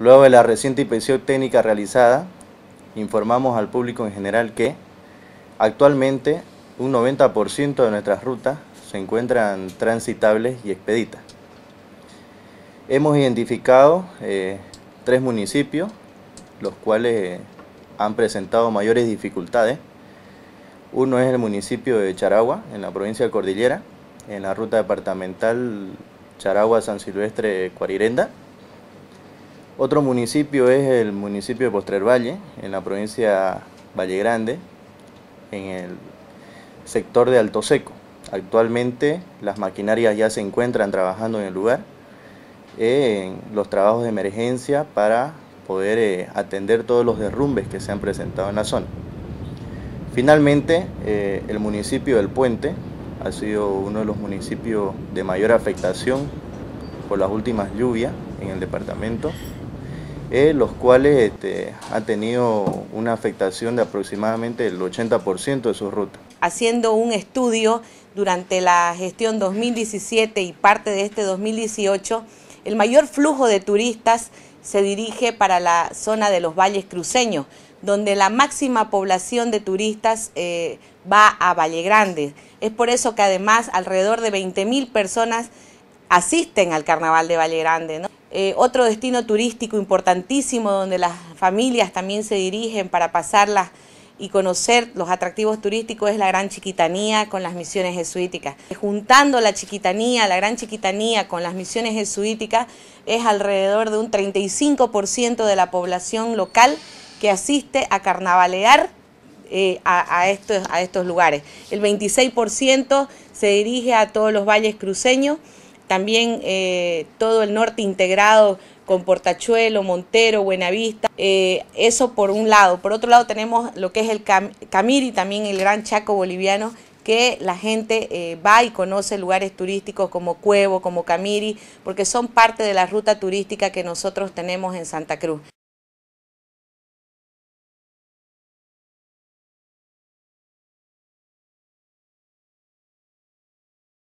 Luego de la reciente inspección técnica realizada, informamos al público en general que actualmente un 90% de nuestras rutas se encuentran transitables y expeditas. Hemos identificado eh, tres municipios, los cuales han presentado mayores dificultades. Uno es el municipio de Charagua, en la provincia de Cordillera, en la ruta departamental Charagua-San Silvestre-Cuarirenda. Otro municipio es el municipio de Postrer Valle, en la provincia Valle Grande, en el sector de Alto Seco. Actualmente las maquinarias ya se encuentran trabajando en el lugar en los trabajos de emergencia para poder eh, atender todos los derrumbes que se han presentado en la zona. Finalmente, eh, el municipio del Puente ha sido uno de los municipios de mayor afectación por las últimas lluvias en el departamento, eh, los cuales este, han tenido una afectación de aproximadamente el 80% de sus rutas. Haciendo un estudio durante la gestión 2017 y parte de este 2018, el mayor flujo de turistas se dirige para la zona de los valles cruceños, donde la máxima población de turistas eh, va a Valle Grande. Es por eso que además alrededor de 20.000 personas asisten al Carnaval de Valle Grande. Eh, otro destino turístico importantísimo donde las familias también se dirigen para pasarlas y conocer los atractivos turísticos es la Gran Chiquitanía con las misiones jesuíticas. Juntando la Chiquitanía, la Gran Chiquitanía con las misiones jesuíticas es alrededor de un 35% de la población local que asiste a carnavalear eh, a, estos, a estos lugares. El 26% se dirige a todos los valles cruceños, también eh, todo el norte integrado con Portachuelo, Montero, Buenavista, eh, eso por un lado. Por otro lado tenemos lo que es el Camiri, también el Gran Chaco boliviano, que la gente eh, va y conoce lugares turísticos como Cuevo, como Camiri, porque son parte de la ruta turística que nosotros tenemos en Santa Cruz.